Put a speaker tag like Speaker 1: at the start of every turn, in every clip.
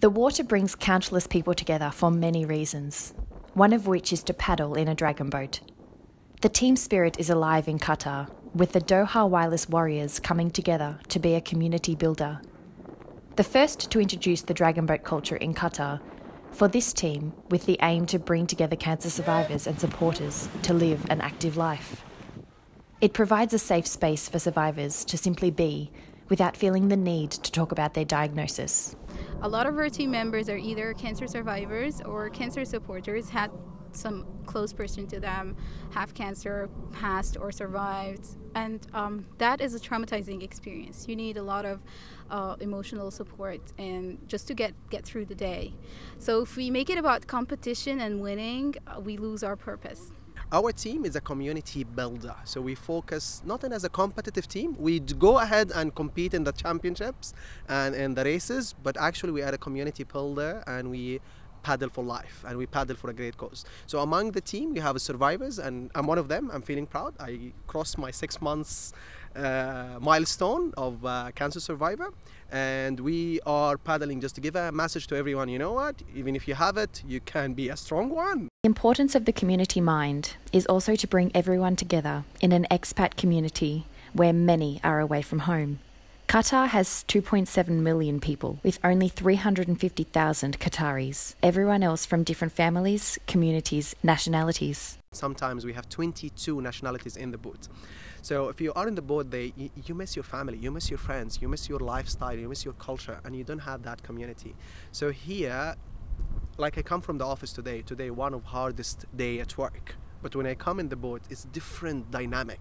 Speaker 1: The water brings countless people together for many reasons, one of which is to paddle in a dragon boat. The team spirit is alive in Qatar, with the Doha Wireless Warriors coming together to be a community builder. The first to introduce the dragon boat culture in Qatar, for this team with the aim to bring together cancer survivors and supporters to live an active life. It provides a safe space for survivors to simply be without feeling the need to talk about their diagnosis.
Speaker 2: A lot of our team members are either cancer survivors or cancer supporters, had some close person to them have cancer, passed, or survived. And um, that is a traumatizing experience. You need a lot of uh, emotional support and just to get, get through the day. So if we make it about competition and winning, uh, we lose our purpose.
Speaker 3: Our team is a community builder, so we focus not as a competitive team. We go ahead and compete in the championships and in the races, but actually we are a community builder and we paddle for life and we paddle for a great cause. So among the team, we have survivors, and I'm one of them. I'm feeling proud. I crossed my six months milestone of uh, cancer survivor, and we are paddling just to give a message to everyone. You know what? Even if you have it, you can be a strong one.
Speaker 1: The importance of the community mind is also to bring everyone together in an expat community where many are away from home. Qatar has 2.7 million people, with only 350,000 Qataris. Everyone else from different families, communities, nationalities.
Speaker 3: Sometimes we have 22 nationalities in the boat. So if you are in the boat, they you miss your family, you miss your friends, you miss your lifestyle, you miss your culture, and you don't have that community. So here, like I come from the office today. Today, one of hardest day at work. But when I come in the boat, it's different dynamic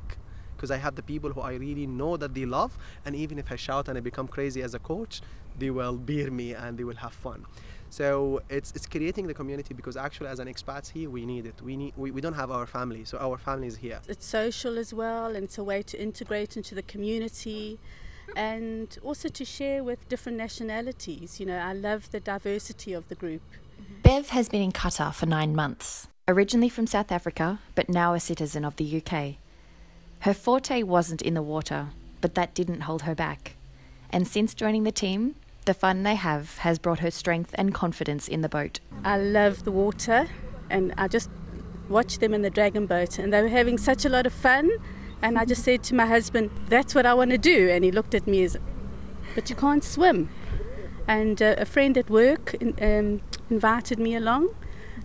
Speaker 3: because I have the people who I really know that they love, and even if I shout and I become crazy as a coach, they will bear me and they will have fun. So it's it's creating the community because actually as an expat here we need it. We need we, we don't have our family, so our family is here.
Speaker 4: It's social as well and it's a way to integrate into the community and also to share with different nationalities. You know, I love the diversity of the group.
Speaker 1: Bev has been in Qatar for nine months. Originally from South Africa, but now a citizen of the UK. Her forte wasn't in the water, but that didn't hold her back. And since joining the team, the fun they have has brought her strength and confidence in the boat.
Speaker 4: I love the water and I just watched them in the dragon boat and they were having such a lot of fun. And I just said to my husband, That's what I want to do. And he looked at me as, But you can't swim. And uh, a friend at work um, invited me along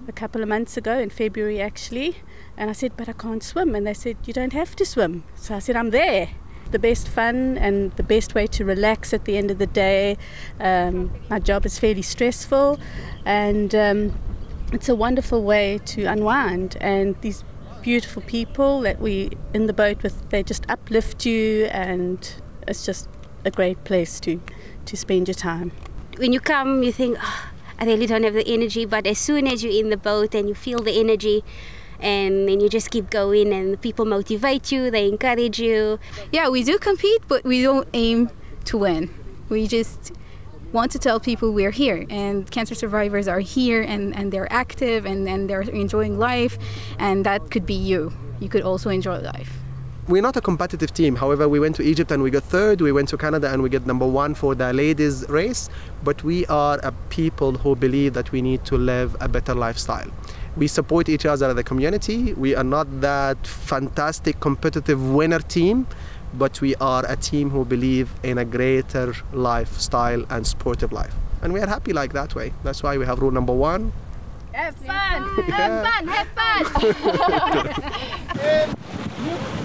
Speaker 4: a couple of months ago, in February actually. And I said, But I can't swim. And they said, You don't have to swim. So I said, I'm there. The best fun and the best way to relax at the end of the day. Um, my job is fairly stressful, and um, it's a wonderful way to unwind. And these beautiful people that we in the boat with, they just uplift you, and it's just a great place to, to spend your time.
Speaker 5: When you come, you think, oh, I really don't have the energy, but as soon as you're in the boat and you feel the energy, and then you just keep going and people motivate you they encourage you
Speaker 2: yeah we do compete but we don't aim to win we just want to tell people we're here and cancer survivors are here and, and they're active and, and they're enjoying life and that could be you you could also enjoy life
Speaker 3: we're not a competitive team. However, we went to Egypt and we got third. We went to Canada and we get number one for the ladies race. But we are a people who believe that we need to live a better lifestyle. We support each other as a community. We are not that fantastic competitive winner team, but we are a team who believe in a greater lifestyle and sportive life. And we are happy like that way. That's why we have rule number one.
Speaker 5: Have fun! Have fun! Have fun!